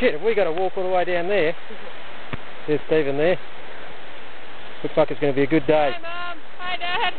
Shit, have we got to walk all the way down there? There's Stephen there. Looks like it's going to be a good day. Hi, Mum. Hi, Dad.